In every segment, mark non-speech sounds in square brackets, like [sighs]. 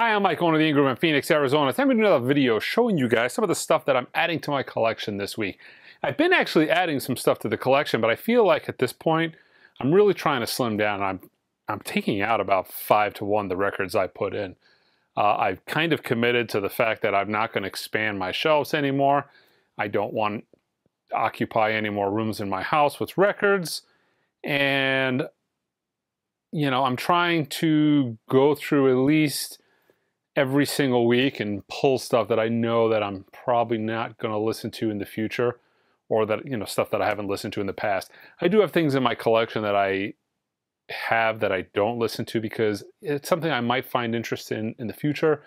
Hi, I'm Mike, owner of the In Groove in Phoenix, Arizona. Time to do another video showing you guys some of the stuff that I'm adding to my collection this week. I've been actually adding some stuff to the collection, but I feel like at this point, I'm really trying to slim down. I'm, I'm taking out about five to one the records I put in. Uh, I've kind of committed to the fact that I'm not going to expand my shelves anymore. I don't want to occupy any more rooms in my house with records. And, you know, I'm trying to go through at least every single week and pull stuff that I know that I'm probably not going to listen to in the future or that, you know, stuff that I haven't listened to in the past. I do have things in my collection that I have that I don't listen to because it's something I might find interesting in, in the future.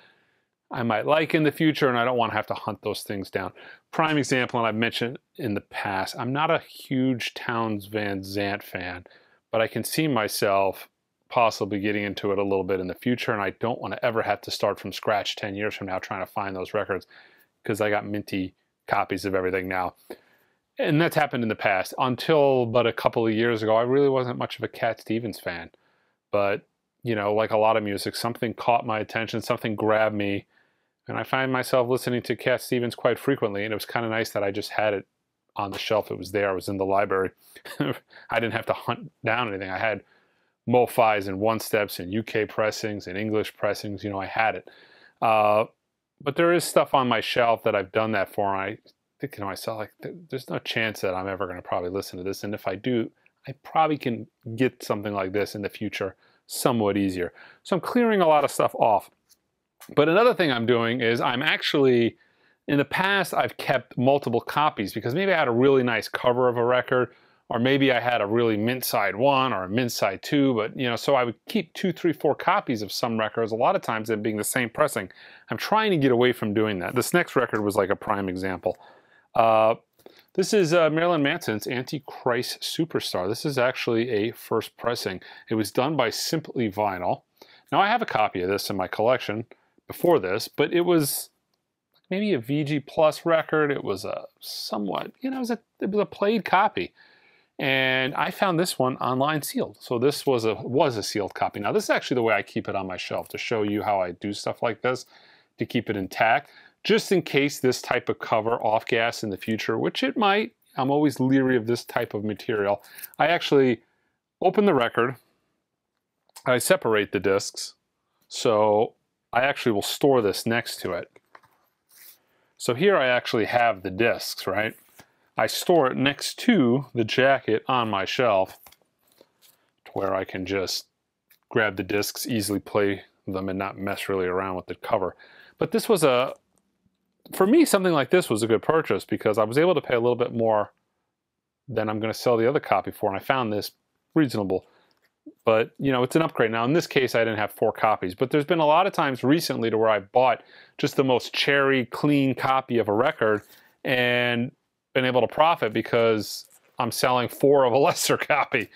I might like in the future, and I don't want to have to hunt those things down. Prime example, and I've mentioned in the past, I'm not a huge Townes Van Zandt fan, but I can see myself possibly getting into it a little bit in the future. And I don't want to ever have to start from scratch 10 years from now trying to find those records because I got minty copies of everything now. And that's happened in the past. Until but a couple of years ago, I really wasn't much of a Cat Stevens fan. But, you know, like a lot of music, something caught my attention, something grabbed me. And I find myself listening to Cat Stevens quite frequently. And it was kind of nice that I just had it on the shelf. It was there. I was in the library. [laughs] I didn't have to hunt down anything. I had MoFis and one steps and UK pressings and English pressings. You know, I had it. Uh, but there is stuff on my shelf that I've done that for. And I think to myself, like, there's no chance that I'm ever going to probably listen to this. And if I do, I probably can get something like this in the future somewhat easier. So I'm clearing a lot of stuff off. But another thing I'm doing is I'm actually, in the past, I've kept multiple copies because maybe I had a really nice cover of a record or maybe I had a really mint side one or a mint side two, but you know, so I would keep two, three, four copies of some records, a lot of times them being the same pressing. I'm trying to get away from doing that. This next record was like a prime example. Uh, this is uh, Marilyn Manson's Antichrist Superstar. This is actually a first pressing. It was done by Simply Vinyl. Now I have a copy of this in my collection before this, but it was maybe a VG Plus record. It was a somewhat, you know, it was a, it was a played copy and I found this one online sealed. So this was a was a sealed copy. Now this is actually the way I keep it on my shelf to show you how I do stuff like this to keep it intact, just in case this type of cover off gas in the future, which it might. I'm always leery of this type of material. I actually open the record, I separate the discs, so I actually will store this next to it. So here I actually have the discs, right? I store it next to the jacket on my shelf to where I can just grab the discs, easily play them and not mess really around with the cover. But this was a, for me, something like this was a good purchase because I was able to pay a little bit more than I'm going to sell the other copy for. And I found this reasonable. But, you know, it's an upgrade. Now, in this case, I didn't have four copies. But there's been a lot of times recently to where I bought just the most cherry, clean copy of a record. And been able to profit because I'm selling four of a [laughs] lesser copy.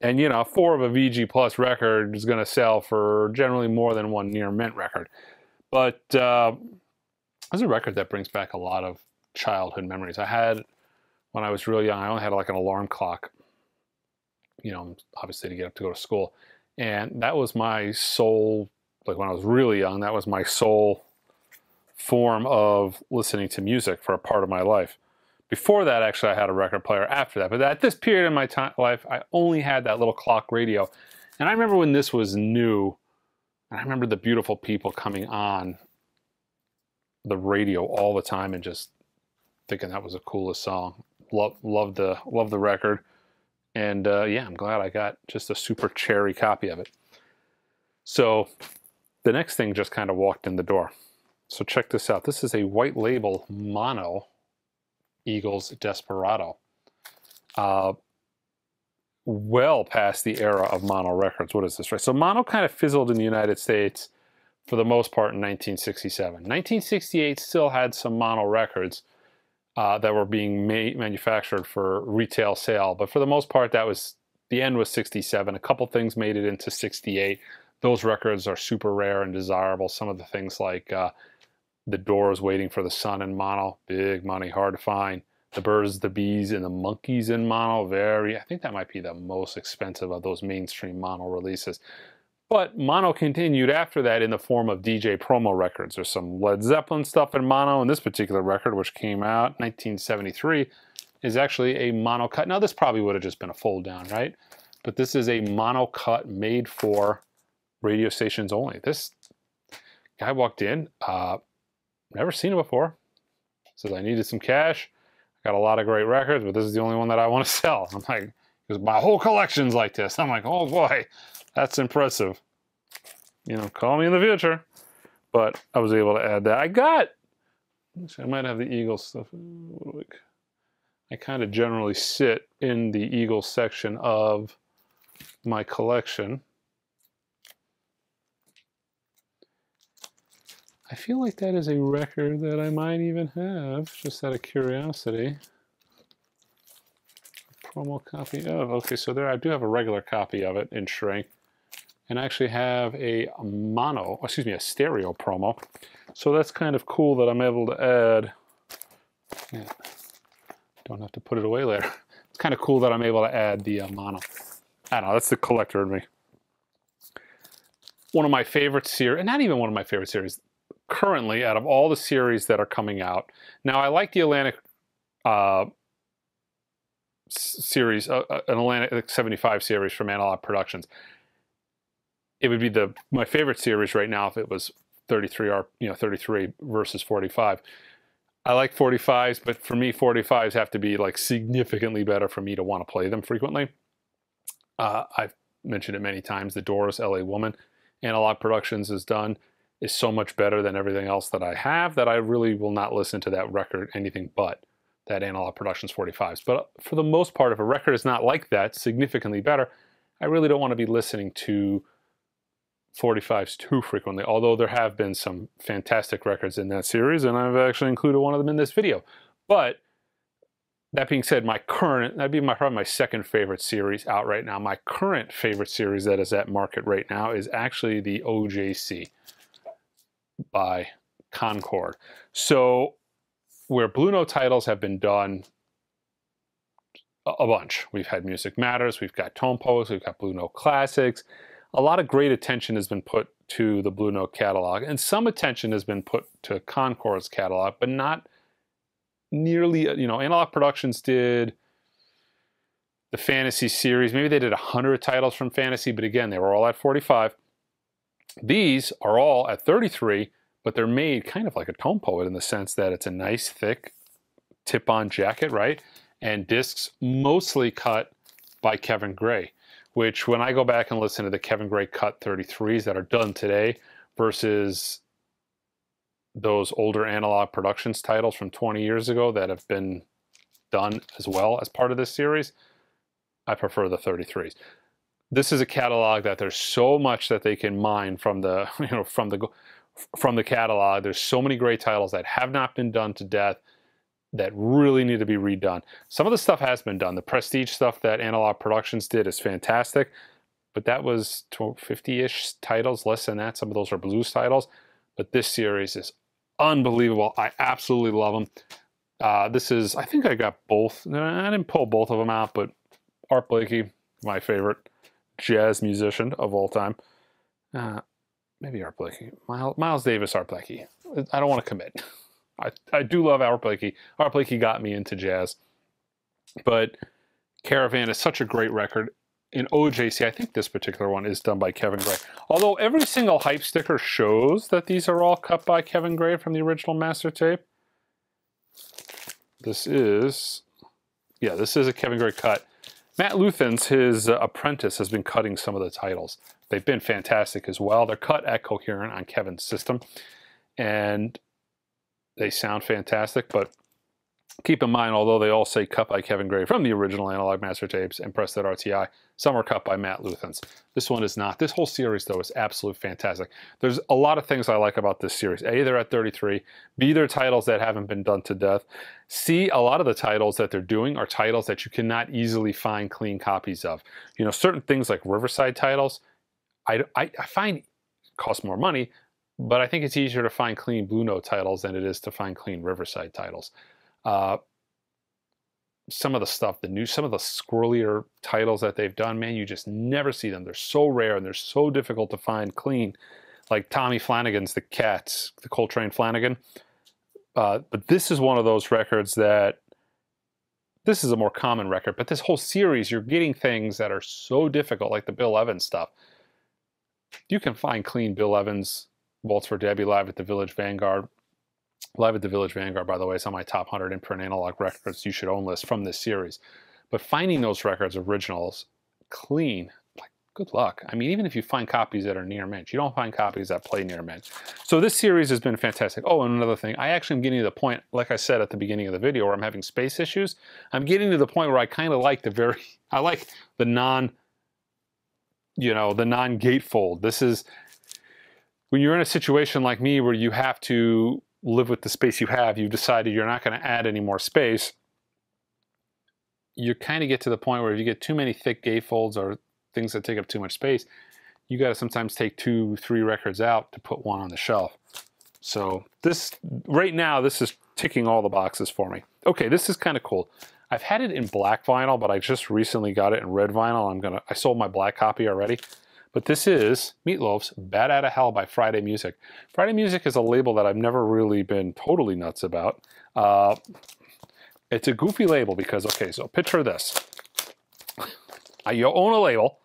And you know, four of a VG Plus record is going to sell for generally more than one near mint record. But uh, it's a record that brings back a lot of childhood memories. I had when I was real young. I only had like an alarm clock, you know, obviously to get up to go to school, and that was my sole. Like when I was really young, that was my sole form of listening to music for a part of my life. Before that, actually, I had a record player after that. But at this period in my time, life, I only had that little clock radio. And I remember when this was new, and I remember the beautiful people coming on the radio all the time and just thinking that was the coolest song. Love, love the love the record, and uh, yeah, I'm glad I got just a super cherry copy of it. So the next thing just kind of walked in the door. So check this out. This is a white label mono Eagles Desperado. Uh, well past the era of mono records. What is this, right? So mono kind of fizzled in the United States for the most part in 1967. 1968 still had some mono records uh, that were being ma manufactured for retail sale, but for the most part, that was the end was 67. A couple things made it into 68. Those records are super rare and desirable. Some of the things like uh, the Doors Waiting for the Sun in mono, big money, hard to find. The Birds, the Bees, and the Monkees in mono, very, I think that might be the most expensive of those mainstream mono releases. But mono continued after that in the form of DJ promo records. There's some Led Zeppelin stuff in mono, and this particular record, which came out 1973, is actually a mono cut. Now, this probably would have just been a fold down, right? But this is a mono cut made for radio stations only. This guy walked in, uh, never seen it before. Says I needed some cash. I got a lot of great records, but this is the only one that I want to [laughs] sell. I'm like, because my whole collection's like this. I'm like, oh boy, that's impressive. You know, call me in the future. But I was able to add that. I got, I might have the Eagles stuff. I kind of generally sit in the Eagles section of my collection. I feel like that is a record that I might even have, just out of curiosity. Promo copy of, okay, so there I do have a regular copy of it in shrink. And I actually have a mono, excuse me, a stereo promo. So that's kind of cool that I'm able to add, yeah, don't have to put it away later. [laughs] It's kind of cool that I'm able to add the uh, mono. I don't know, that's the collector in me. One of my favorite series, and not even one of my favorite series, currently out of all the series that are coming out. Now, I like the Atlantic uh, series, uh, uh an Atlantic 75 series from Analog Productions. It would be the my favorite series right now if it was 33 or you know 33 versus 45. I like 45s, but for me, 45s have to be like significantly better for me to want to play them frequently. Uh, I've mentioned it many times. The Doors LA Woman, Analog Productions has done is so much better than everything else that I have that I really will not listen to that record anything but that Analog Productions 45s. But for the most part, if a record is not like that, significantly better, I really don't want to be listening to 45s too frequently, although there have been some fantastic records in that series, and I've actually included one of them in this video. But that being said, my current, that'd be my, probably my second favorite series out right now. My current favorite series that is at market right now is actually the OJC by Concord. So where Blue Note titles have been done a bunch. We've had Music Matters, we've got Tone Poets, we've got Blue Note Classics. A lot of great attention has been put to the Blue Note catalog, and some attention has been put to Concord's catalog, but not nearly, you know, Analog Productions did the Fantasy series. Maybe they did 100 titles from Fantasy, but again, they were all at 45. These are all at 33, but they're made kind of like a tone poet in the sense that it's a nice, thick tip-on jacket, right? And discs mostly cut by Kevin Gray, which when I go back and listen to the Kevin Gray cut 33s that are done today versus those older analog productions titles from 20 years ago that have been done as well as part of this series, I prefer the 33s this is a catalog that there's so much that they can mine from the [laughs] you know from the from the catalog. There's so many great titles that have not been done to death that really need to be redone. Some of the stuff has been done. The prestige stuff that Analog Productions did is fantastic, but that was 50-ish titles, less than that. Some of those are blues titles, but this series is unbelievable. I absolutely love them. Uh, this is, I think I got both. I didn't pull both of them out, but Art Blakey, my favorite jazz musician of all time. Uh, maybe Art. Miles, Miles Davis, Art. I don't want to commit. [laughs] I, I do love. Art Blakey got me into jazz. But Caravan is such a great record. In OJC, I think this particular one is done by Kevin Gray. Although every single hype sticker shows that these are all cut by Kevin Gray from the original master tape. This is, yeah, this is a Kevin Gray cut. Matt Lutthans, his uh, apprentice, has been cutting some of the titles. They've been fantastic as well. They're cut at Cohearent on Kevin's system, and they sound fantastic. But keep in mind, although they all say cut by Kevin Gray from the original Analog Master Tapes and Press That RTI, some are cut by Matt Lutthans. This one is not. This whole series, though, is absolutely fantastic. There's a lot of things I like about this series. A, they're at 33. B, they're titles that haven't been done to death. C, a lot of the titles that they're doing are titles that you cannot easily find clean copies of. You know, certain things like Riverside titles, I, I, I find cost more money, but I think it's easier to find clean Blue Note titles than it is to find clean Riverside titles. Uh, some of the stuff, the new, some of the squirrelier titles that they've done, man, you just never see them. They're so rare and they're so difficult to find clean. Like Tommy Flanagan's The Cats, the Coltrane Flanagan. Uh, but this is one of those records that this is a more common record, but this whole series, you're getting things that are so difficult, like the Bill Evans stuff. You can find clean Bill Evans Waltz for Debby live at the Village Vanguard. Live at the Village Vanguard, by the way, is on my top 100 imprint analog records you should own list from this series. But finding those records, originals, clean, like good luck. I mean, even if you find copies that are near mint, you don't find copies that play near mint. So this series has been fantastic. Oh, and another thing, I actually am getting to the point, like I said at the beginning of the video, where I'm having space issues. I'm getting to the point where I kind of like the very, [laughs] I like the non, you know, the non-gatefold. This is, when you're in a situation like me where you have to live with the space you have, you've decided you're not going to add any more space, you kind of get to the point where if you get too many thick gatefolds or things that take up too much space, you got to sometimes take two, three records out to put one on the shelf. So this, right now, this is ticking all the boxes for me. Okay, this is kind of cool. I've had it in black vinyl, but I just recently got it in red vinyl. I'm gonna, I sold my black copy already. But this is Meatloaf's Bat Out of Hell by Friday Music. Friday Music is a label that I've never really been totally nuts about. Uh, it's a goofy label because, okay, so picture this. You own a label,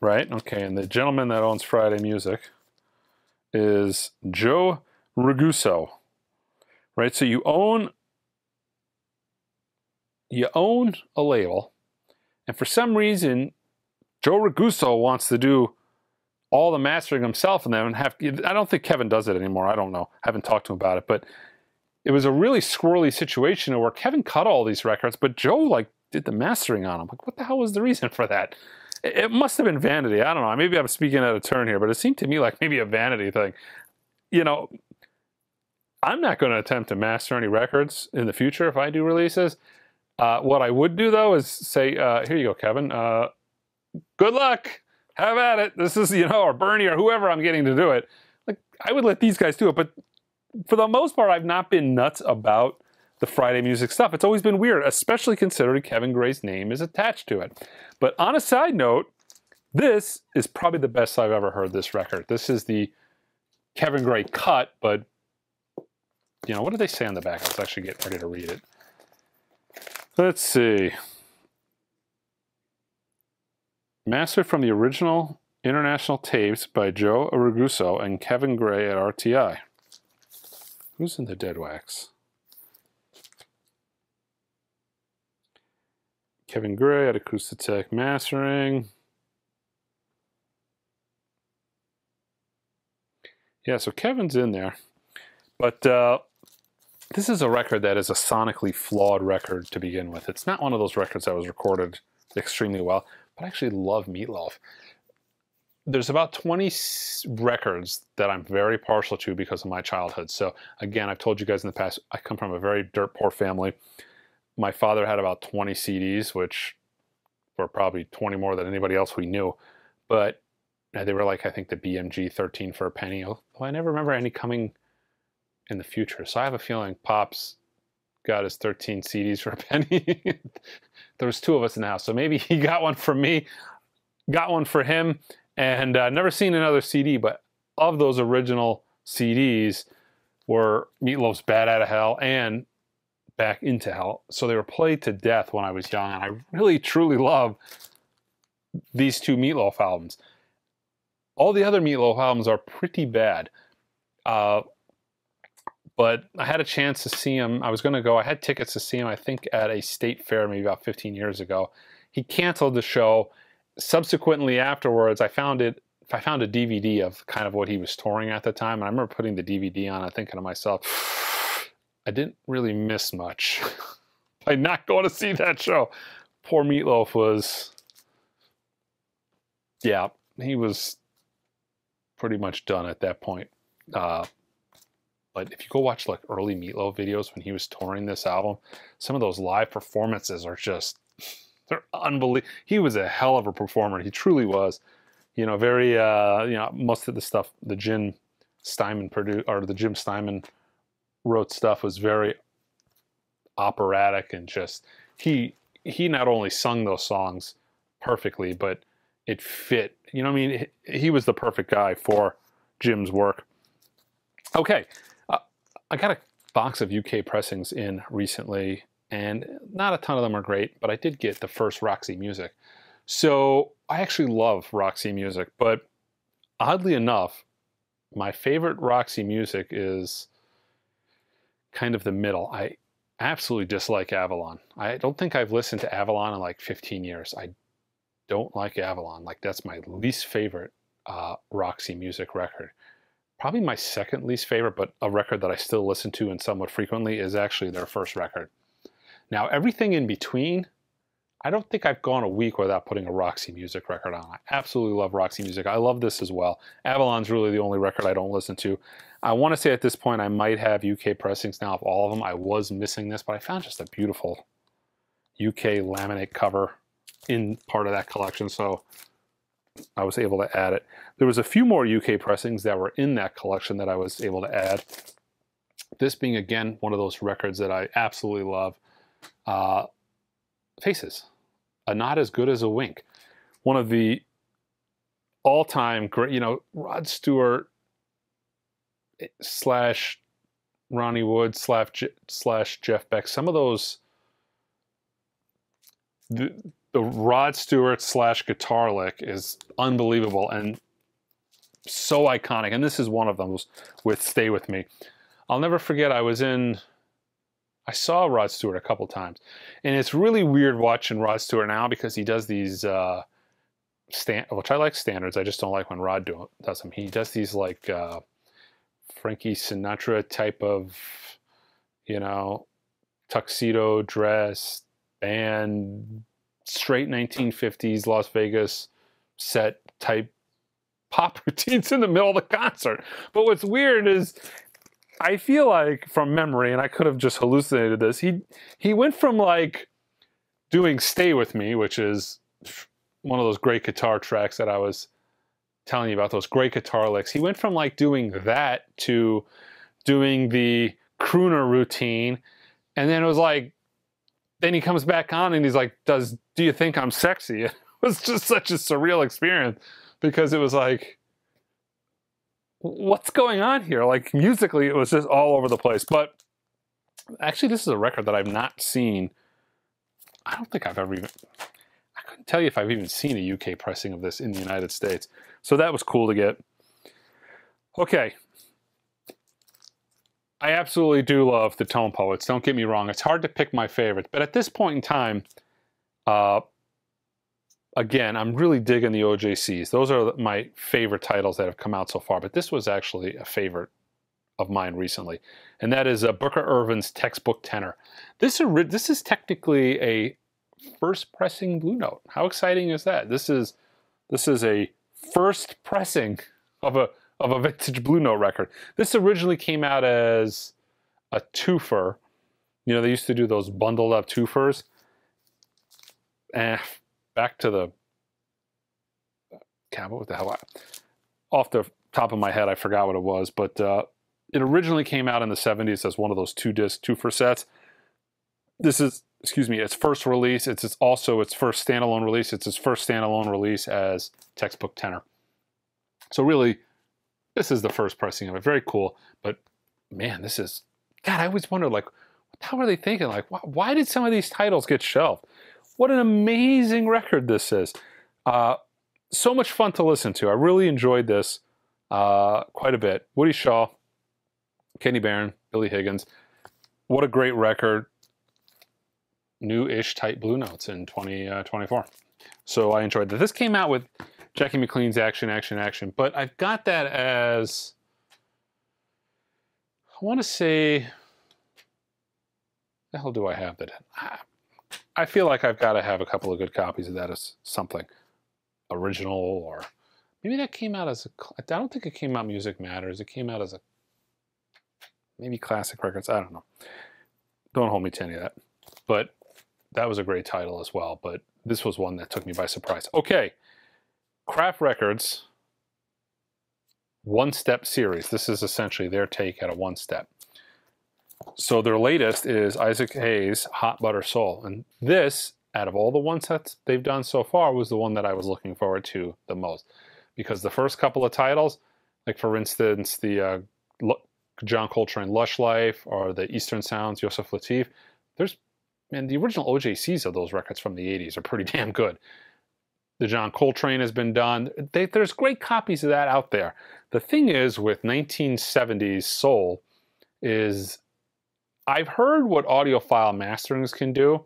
right? Okay, and the gentleman that owns Friday Music is Joe Reagoso, right? So you own you own a label, and for some reason Joe Reagoso wants to do all the mastering himself and then have I don't think Kevin does it anymore. I don't know. I haven't talked to him about it, but it was a really squirrely situation where Kevin cut all these records, but Joe like did the mastering on them. Like, what the hell was the reason for that? It must have been vanity. I don't know. Maybe I'm speaking out of turn here, but it seemed to me like maybe a vanity thing. You know, I'm not going to attempt to master any records in the future if I do releases. Uh, what I would do though is say, uh, "Here you go, Kevin. Uh, good luck. Have at it. This is, you know, or Bernie or whoever I'm getting to do it. Like, I would let these guys do it. But for the most part, I've not been nuts about the Friday music stuff. It's always been weird, especially considering Kevin Gray's name is attached to it. But on a side note, this is probably the best I've ever heard this record. This is the Kevin Gray cut, but you know, what did they say on the back? Let's actually get ready to read it. Let's see. Mastered from the original international tapes by Joe Reagoso and Kevin Gray at RTI. Who's in the dead wax? Kevin Gray at Acoustic Mastering. Yeah, so Kevin's in there. But uh, this is a record that is a sonically flawed record to begin with. It's not one of those records that was recorded extremely well but I actually love Meatloaf. There's about 20 records that I'm very partial to because of my childhood. So again, I've told you guys in the past, I come from a very dirt poor family. My father had about 20 CDs, which were probably 20 more than anybody else we knew. But they were like, I think the BMG 13 for a penny. Well, I never remember any coming in the future. So I have a feeling Pops got his 13 CDs for a [laughs] penny. there was two of us in the house, so maybe he got one for me, got one for him, and uh, never seen another CD. But of those original CDs were Meatloaf's "Bat Out of Hell" and "Back into Hell," so they were played to death when I was young, and I really truly love these two Meatloaf albums. All the other Meatloaf albums are pretty bad. Uh, but I had a chance to see him. I was going to go. I had tickets to see him. I think at a state fair maybe about 15 years ago. He canceled the show. Subsequently, afterwards, I found it. I found a DVD of kind of what he was touring at the time, and I remember putting the DVD on. and thinking to myself, [sighs] I didn't really miss much [laughs] by not going to see that show. Poor Meatloaf was, yeah, he was pretty much done at that point. Uh, but if you go watch like early Meatloaf videos when he was touring this album, some of those live performances are just [laughs] they're unbelievable. He was a hell of a performer. He truly was. You know, very uh, you know, most of the stuff the Jim Steinman produced or the Jim Steinman wrote stuff was very operatic and just he he not only sung those songs perfectly, but it fit. You know, I mean, he was the perfect guy for Jim's work. Okay, I got a box of UK pressings in recently, and not a ton of them are great, but I did get the first Roxy Music. So I actually love Roxy Music, but oddly enough, my favorite Roxy music is kind of the middle. I absolutely dislike Avalon. I don't think I've listened to Avalon in like 15 years. I don't like Avalon. Like that's my least favorite uh, Roxy music record. Probably my second least favorite, but a record that I still listen to and somewhat frequently is actually their first record. Now everything in between I don't think I've gone a week without putting a Roxy Music record on. I absolutely love Roxy Music. I love this as well. Avalon's really the only record I don't listen to. I want to say at this point I might have UK pressings now of all of them. I was missing this, but I found just a beautiful UK laminate cover in part of that collection, so I was able to add it. There was a few more UK pressings that were in that collection that I was able to add. This being, again, one of those records that I absolutely love. Uh, Faces a Nod Is Good As a Wink. One of the all time great, you know, Rod Stewart eh, slash Ronnie Wood slash, slash Jeff Beck. Some of those, the, the Rod Stewart slash guitar lick is unbelievable and so iconic. And this is one of them with Stay With Me. I'll never forget, I was in I saw Rod Stewart a couple times, and it's really weird watching Rod Stewart now because he does these uh, stand, which I like standards. I just don't like when Rod do, does them. He does these like uh, Frankie Sinatra type of, you know, tuxedo dress and straight 1950s Las Vegas set type pop [laughs] routines in the middle of the concert. But what's weird is I feel like from memory, and I could have just hallucinated this. He he went from like doing "Stay with Me," which is one of those great guitar tracks that I was telling you about. Those great guitar licks. He went from like doing that to doing the crooner routine, and then it was like, then he comes back on and he's like, "Does do you think I'm sexy?" [laughs] It was just such a surreal experience because it was like what's going on here? Like musically, it was just all over the place. But actually, this is a record that I've not seen. I don't think I've ever even. I couldn't tell you if I've even seen a UK pressing of this in the United States. So that was cool to get. Okay. I absolutely do love the Tone Poets. Don't get me wrong. It's hard to pick my favorites. But at this point in time, uh, again, I'm really digging the OJCs. Those are my favorite titles that have come out so far, but this was actually a favorite of mine recently, and that is uh, Booker Ervin's Tex Book tenor. This, this is technically a first pressing Blue Note. How exciting is that? This is this is a first pressing of a of a vintage Blue Note record. This originally came out as a twofer. You know, they used to do those bundled up twofers. Eh, back to the God, what the hell? Off the top of my head, I forgot what it was, but uh, it originally came out in the 70s as one of those two disc, two for sets. This is, excuse me, its first release. It's, it's also its first standalone release. It's its first standalone release as Tex Book tenor. So really, this is the first pressing of it. Very cool, but man, this is God. I always wondered like, how are they thinking? Like, why did some of these titles get shelved? What an amazing record this is. Uh, so much fun to listen to. I really enjoyed this uh, quite a bit. Woody Shaw, Kenny Barron, Billy Higgins. What a great record. New-ish type Blue Notes in 2024. Uh, so I enjoyed that. This came out with Jackie McLean's Action, Action, Action, but I've got that as, I want to say, the hell do I have that? I feel like I've got to have a couple of good copies of that as something original or maybe that came out as a, I don't think it came out Music Matters. It came out as a, maybe Classic Records. I don't know. Don't hold me to any of that. But that was a great title as well. But this was one that took me by surprise. Okay. Craft Records one step series. This is essentially their take at a one step. So their latest is Isaac Hayes Hot Butter Soul. And this, out of all the ones that they've done so far, was the one that I was looking forward to the most. Because the first couple of titles, like for instance, the uh, John Coltrane Lush Life or the Eastern Sounds Yusef Lateef, there's, man, the original OJCs of those records from the 80s are pretty [laughs] damn good. The John Coltrane has been done. They, there's great copies of that out there. The thing is with 1970s soul is I've heard what audiophile masterings can do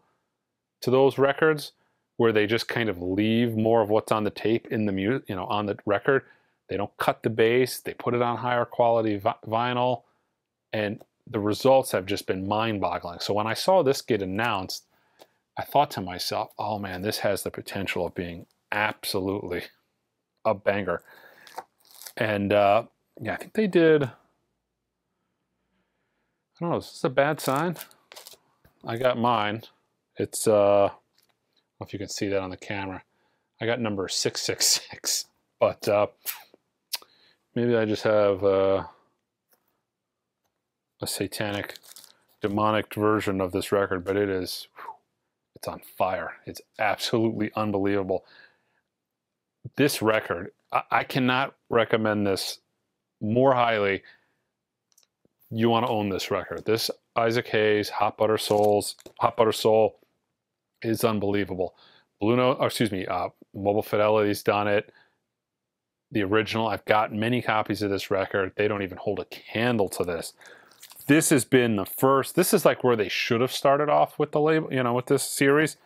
to those records where they just kind of leave more of what's on the tape in the mu- you know on the record. They don't cut the bass, they put it on higher quality vi- vinyl and the results have just been mind-boggling. So when I saw this get announced, I thought to myself, "Oh man, this has the potential of being absolutely a banger." And uh, yeah, I think they did I don't know, is this a bad sign? I got mine. It's, uh, if you can see that on the camera. I got number 666, but uh, maybe I just have uh, a satanic, demonic version of this record, but it is, it's on fire. It's absolutely unbelievable. This record, I, I cannot recommend this more highly you want to own this record. This Isaac Hayes Hot Butter Souls Hot Butter Soul is unbelievable. Blue Note, or excuse me, uh, Mobile Fidelity's done it. The original, I've got many copies of this record. They don't even hold a candle to this. This has been the first. This is like where they should have started off with the label, you know, with this series.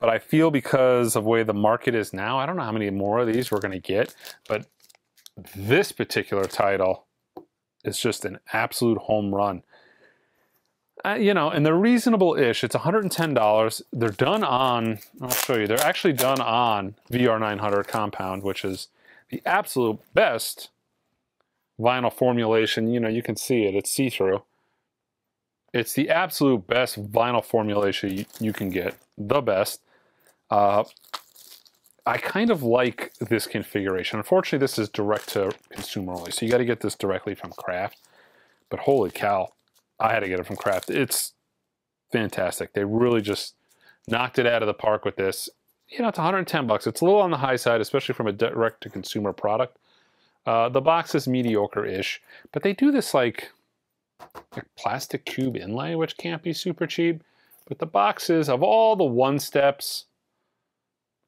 But I feel because of the way the market is now, I don't know how many more of these we're going to get. But this particular title it's just an absolute home run. Uh, you know, and they're reasonable-ish. It's $110. They're done on, I'll show you, they're actually done on VR900 compound, which is the absolute best vinyl formulation. You know, you can see it, it's see-through. It's the absolute best vinyl formulation you, you can get, the best. Uh, I kind of like this configuration. Unfortunately, this is direct to consumer only, so you got to get this directly from Craft. But holy cow, I had to get it from Craft. It's fantastic. They really just knocked it out of the park with this. You know, it's 110 bucks. It's a little on the high side, especially from a direct to consumer product. Uh, the box is mediocre-ish, but they do this like, like plastic cube inlay, which can't be super cheap. But the boxes of all the one steps,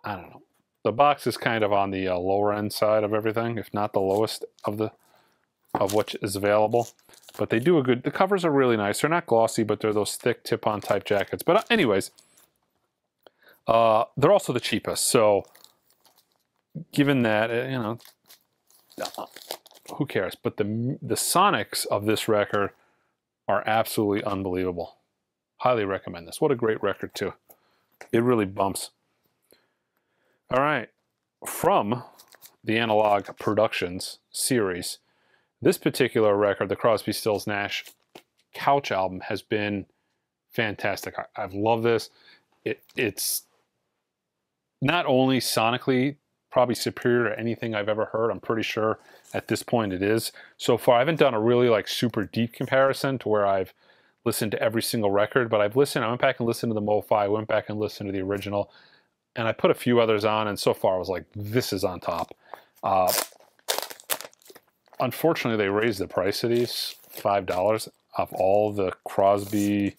I don't know the box is kind of on the uh, lower end side of everything, if not the lowest of the of which is available. But they do a good. The covers are really nice. They're not glossy, but they're those thick tip-on type jackets. But uh, anyways, uh, they're also the cheapest. So given that, uh, you know, who cares? But the the sonics of this record are absolutely unbelievable. Highly recommend this. What a great record too. It really bumps. All right. From the Analog Productions series, this particular record, the Crosby, Stills, Nash Couch album, has been fantastic. I, have loved this. It, it's not only sonically probably superior to anything I've ever heard. I'm pretty sure at this point it is. So far, I haven't done a really like super deep comparison to where I've listened to every single record, but I've listened. I went back and listened to the MoFi, I went back and listened to the original and I put a few others on, and so far I was like, this is on top. Uh, unfortunately, they raised the price of these five dollars of all the Crosby,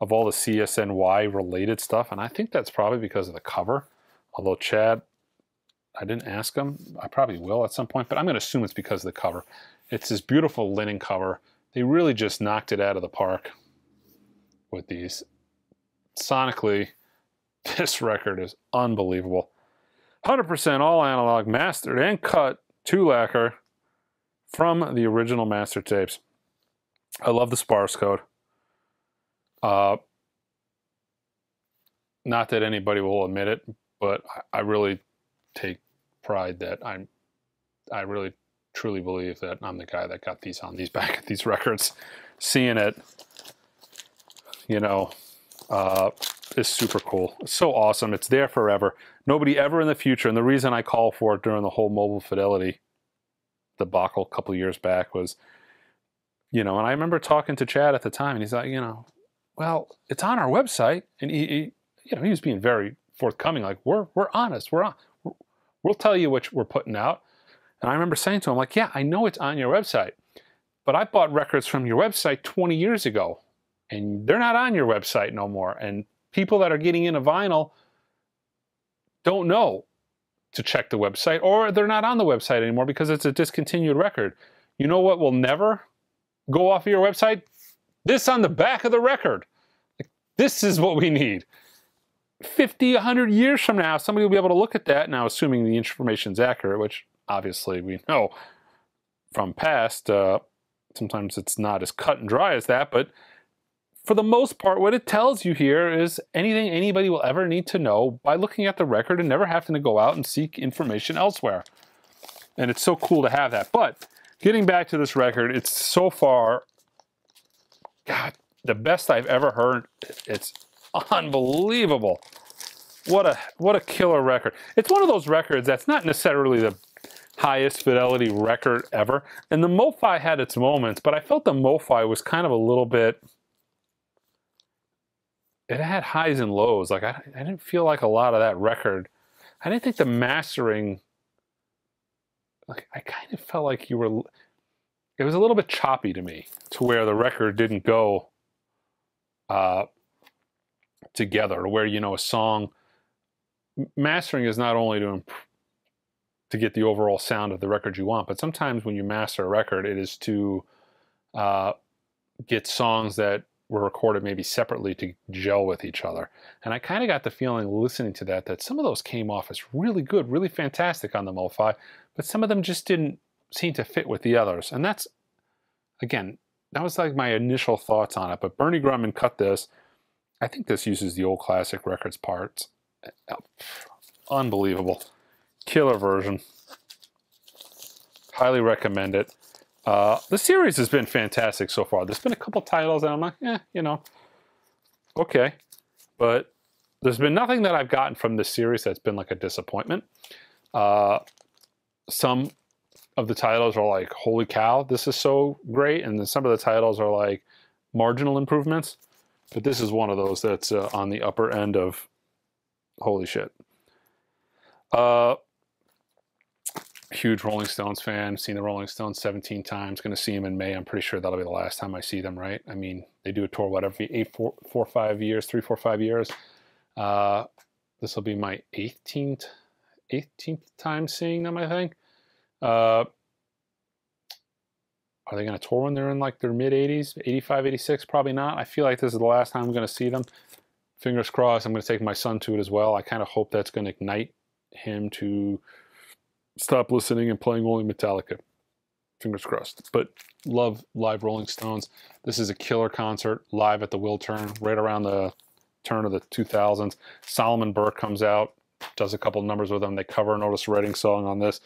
of all the CSNY related stuff, and I think that's probably because of the cover. Although Chad, I didn't ask him, I probably will at some point, but I'm going to assume it's because of the cover. It's this beautiful linen cover. They really just knocked it out of the park with these. Sonically, [laughs] This record is unbelievable. 100% all analog, mastered and cut to lacquer from the original master tapes. I love the SPARS code. Uh, not that anybody will admit it, but I really take pride that I'm. I really truly believe that I'm the guy that got these on these [laughs] back at these records. Seeing it, you know, uh, is super cool. It's so awesome. It's there forever. Nobody ever in the future, and the reason I call for it during the whole mobile fidelity debacle a couple years back was you know, and I remember talking to Chad at the time, and he's like, you know, well, it's on our website, and he, he you know, he was being very forthcoming, like we're we're honest, we're on, we'll tell you what we're putting out. And I remember saying to him, like, yeah, I know it's on your website, but I bought records from your website 20 years ago, and they're not on your website no more. And people that are getting into vinyl don't know to check the website, or they're not on the website anymore because it's a discontinued record. You know what will never go off of your website? This on the back of the record. This is what we need. 50, 100 years from now, somebody will be able to look at that. Now, assuming the information is accurate, which obviously we know from past, uh, sometimes it's not as cut and dry as that, but for the most part, what it tells you here is anything anybody will ever need to know by looking at the record and never having to go out and seek information elsewhere. And it's so cool to have that. But getting back to this record, it's so far, God, the best I've ever heard. It's unbelievable. What a what a killer record. It's one of those records that's not necessarily the highest fidelity record ever. And the MoFi had its moments, but I felt the MoFi was kind of a little bit it had highs and lows. Like I, I didn't feel like a lot of that record. I didn't think the mastering. Like I kind of felt like you were. It was a little bit choppy to me, to where the record didn't go. Uh, together, where you know a song. Mastering is not only to imp- to get the overall sound of the record you want, but sometimes when you master a record, it is to uh, get songs that were recorded maybe separately to gel with each other. And I kind of got the feeling listening to that that some of those came off as really good, really fantastic on the MoFi, but some of them just didn't seem to fit with the others. And that's, again, that was like my initial thoughts on it. But Bernie Grundman cut this. I think this uses the old classic records parts. Unbelievable. Killer version. Highly recommend it. Uh, the series has been fantastic so far. There's been a couple titles and I'm like, eh, you know, okay. But there's been nothing that I've gotten from this series that's been like a disappointment. Uh, some of the titles are like, holy cow, this is so great. And then some of the titles are like marginal improvements. But this is one of those that's uh, on the upper end of holy shit. Uh, huge Rolling Stones fan. Seen the Rolling Stones 17 times. Going to see them in May. I'm pretty sure that'll be the last time I see them. Right? I mean, they do a tour what every eight, four, four, five years, three, four, five years. Uh, this will be my 18th, 18th time seeing them. I think. Uh, are they going to tour when they're in like their mid 80s, 85, 86? Probably not. I feel like this is the last time I'm going to see them. Fingers crossed. I'm going to take my son to it as well. I kind of hope that's going to ignite him to stop listening and playing only Metallica. Fingers crossed. But love live Rolling Stones. This is a killer concert live at the Wiltern, right around the turn of the 2000s. Solomon Burke comes out, does a couple numbers with them. They cover an Otis Redding song on this.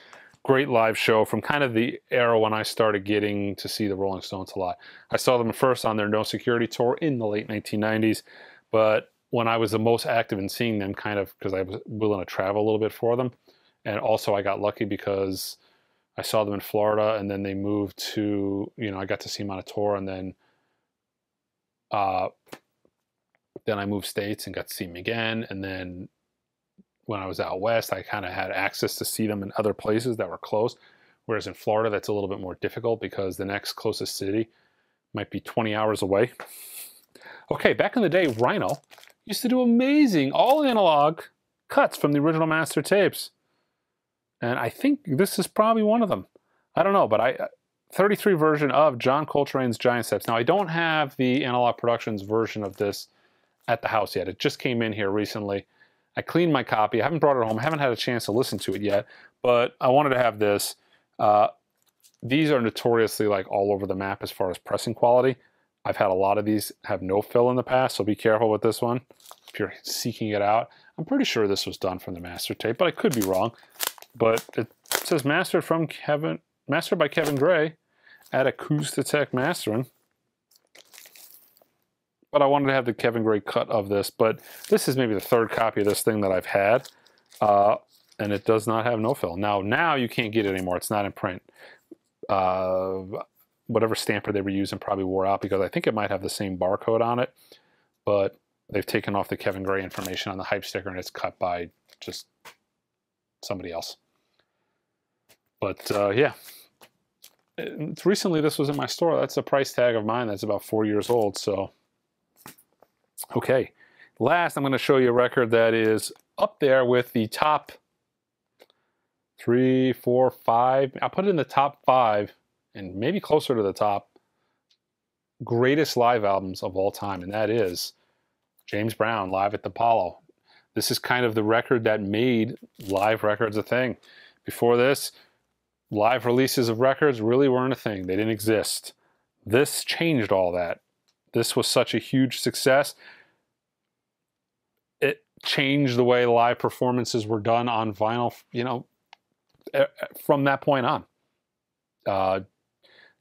Great live show from kind of the era when I started getting to see the Rolling Stones a lot. I saw them first on their No Security tour in the late 1990s, but when I was the most active in seeing them, kind of because I was willing to travel a little bit for them, and also I got lucky because I saw them in Florida, and then they moved to you know I got to see them on a tour, and then uh, then I moved states and got to see them again, and then when I was out west, I kind of had access to see them in other places that were close. Whereas in Florida, that's a little bit more difficult because the next closest city might be 20 hours away. Okay, back in the day, Rhino used to do amazing all analog cuts from the original master tapes. And I think this is probably one of them. I don't know, but I uh, 33 version of John Coltrane's Giant Steps. Now I don't have the Analog Productions version of this at the house yet. It just came in here recently. I cleaned my copy. I haven't brought it home. I haven't had a chance to listen to it yet, but I wanted to have this. Uh, these are notoriously like all over the map as far as pressing quality. I've had a lot of these have no fill in the past, so be careful with this one if you're seeking it out. I'm pretty sure this was done from the master tape, but I could be wrong. But it says mastered from Kevin, mastered by Kevin Gray at Acoustic Mastering. But I wanted to have the Kevin Gray cut of this, but this is maybe the third copy of this thing that I've had. Uh, and it does not have no fill. Now, now you can't get it anymore. It's not in print. Uh, whatever stamper they were using probably wore out because I think it might have the same barcode on it, but they've taken off the Kevin Gray information on the hype sticker and it's cut by just somebody else. But uh, yeah, recently this was in my store. That's a price tag of mine that's about four years old. So, okay. Last, I'm going to show you a record that is up there with the top three, four, five. I'll put it in the top five and maybe closer to the top greatest live albums of all time, and that is James Brown live at the Apollo. This is kind of the record that made live records a thing. Before this, live releases of records really weren't a thing, they didn't exist. This changed all that. This was such a huge success. It changed the way live performances were done on vinyl, you know, from that point on. Uh,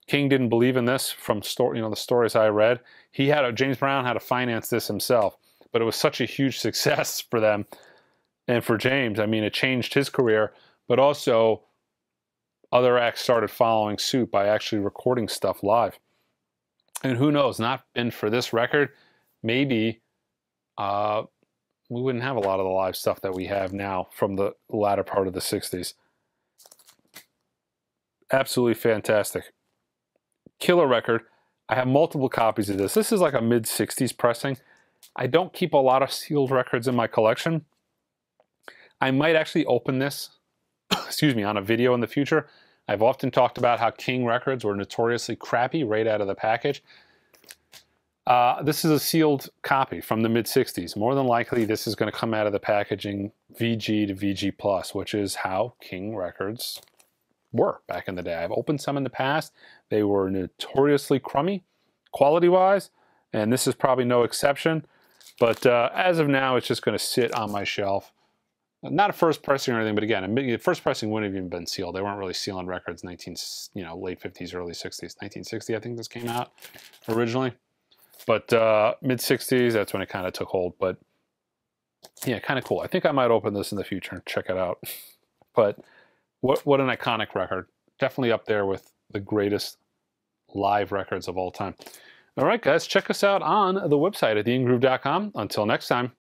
King didn't believe in this from story, you know, the stories I read. He had a, James Brown had to finance this himself, but it was such a huge [laughs] success for them and for James. I mean, it changed his career, but also other acts started following suit by actually recording stuff live. And who knows, not been for this record, maybe uh, we wouldn't have a lot of the live stuff that we have now from the latter part of the 60s. Absolutely fantastic. Killer record. I have multiple copies of this. This is like a mid 60s pressing. I don't keep a lot of sealed records in my collection. I might actually open this [coughs] excuse me, on a video in the future. I've often talked about how King records were notoriously crappy right out of the package. Uh, this is a sealed copy from the mid 60s. More than likely, this is going to come out of the packaging VG to VG Plus, which is how King records were back in the day. I've opened some in the past. They were notoriously crummy quality wise, and this is probably no exception. But uh, as of now, it's just going to sit on my shelf not a first pressing or anything, but again, the first pressing wouldn't have even been sealed. They weren't really sealing records 19, you know, late 50s, early 60s. 1960, I think this came out originally. But uh, mid 60s, that's when it kind of took hold. But yeah, kind of cool. I think I might open this in the future and check it out. But what what an iconic record. Definitely up there with the greatest live records of all time. All right, guys, check us out on the website at theingroove.com. Until next time.